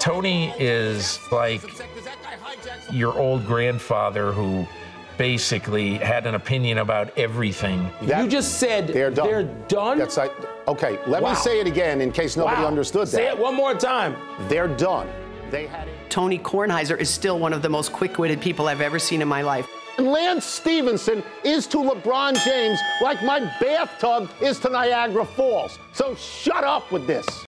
Tony is like your old grandfather who basically had an opinion about everything. That- you just said They're done. They're done. That's like, okay, let Wow. me say it again in case nobody Wow. understood Say it one more time. They're done. They had it. Tony Kornheiser is still one of the most quick-witted people I've ever seen in my life. And Lance Stephenson is to LeBron James like my bathtub is to Niagara Falls. So shut up with this.